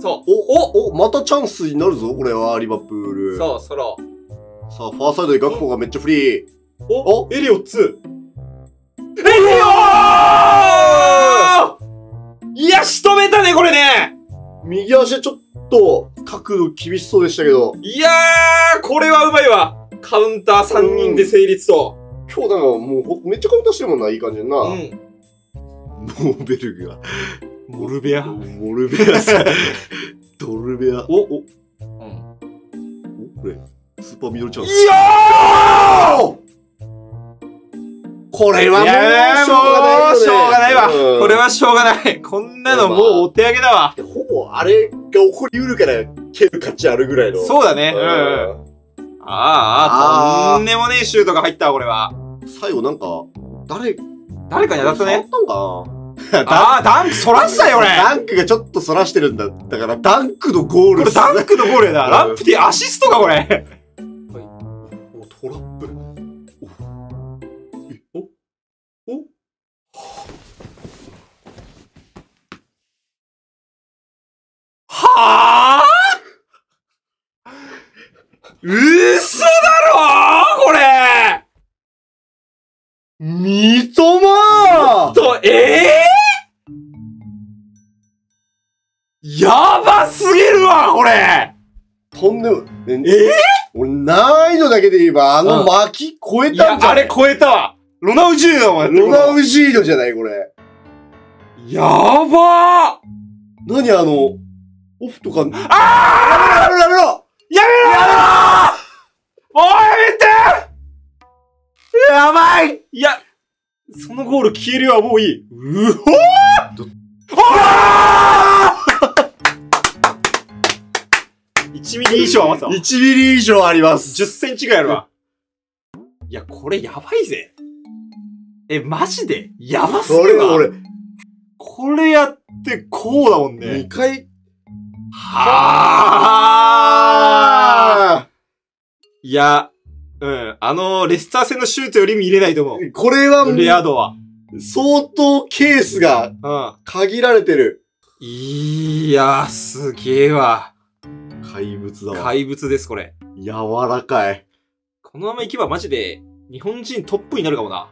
そお、お、お、またチャンスになるぞ、これは、リバプーう。ル。そう、ソロ。さあ、ファーサイドでガクポがめっちゃフリー。おお、エリオッツ。エリオーいや、仕留めたね、これね右足ちょっと、角度厳しそうでしたけど、いやー、これはうまいわ。カウンター3人で成立と。今日なんかもうほ、めっちゃカウンターしてるもんな、いい感じでな。うん。モーベルグが。モルベア？モルベアさ。ドルベア。お、お、うん。お、これ、スーパーミドルチャンス。いやーこれはもう、いやーしょうがないよね。もうしょうがないわ。うんこれはしょうがない。こんなのもうお手上げだわ。ほぼあれが起こりうるから、蹴る価値あるぐらいの。そうだね。うんうん。ああ、ああ、あーとんでもねえシュートが入ったわ、これは。最後なんか、誰、誰かに当たったね。触ったんかな ああ、ダンクそらしたよ、俺。ダンクがちょっと反らしてるんだ。だから、ダンクのゴールこれダンクのゴールやな。うんランプティアシストか、これ。おトラップ。おえおおはあ？嘘だろこれ三笘！と、ええやばすぎるわ、これ！とんでも、ええ俺、難易度だけで言えば、あのうん。巻き超えたん、じゃない？あれ超えたわ。ロナウジーノもやってるロナウジーノじゃないこれ。やば何あの、オフとか、ー！あやめろやめろーやめろ！やめろやばいいや、そのゴール消えるわ、もういい。うほどーおー !1 ミリ以上余ったわ。!1 ミリ以上あります。10センチぐらいあるわ。いや、これやばいぜ。え、マジで？やばすぎるな。俺、これやってこうだもんね2。回、はああいや、うん。あの、レスター戦のシュートより見れないと思ーこれはう。レア度は。相当ケースがうん。限られてる。いや、すげえわ。怪物だわ。怪物です、これ。柔らかい。このままいけばマジで、日本人トップになるかもな。